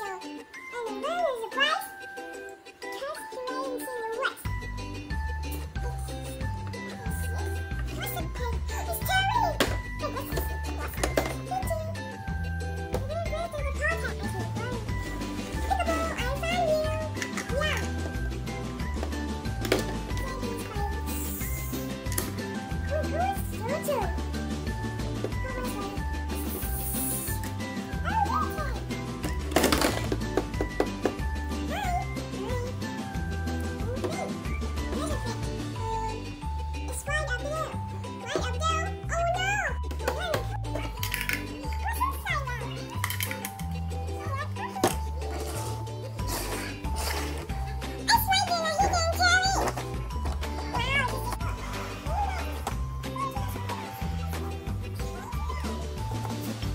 So, and then there's a prize.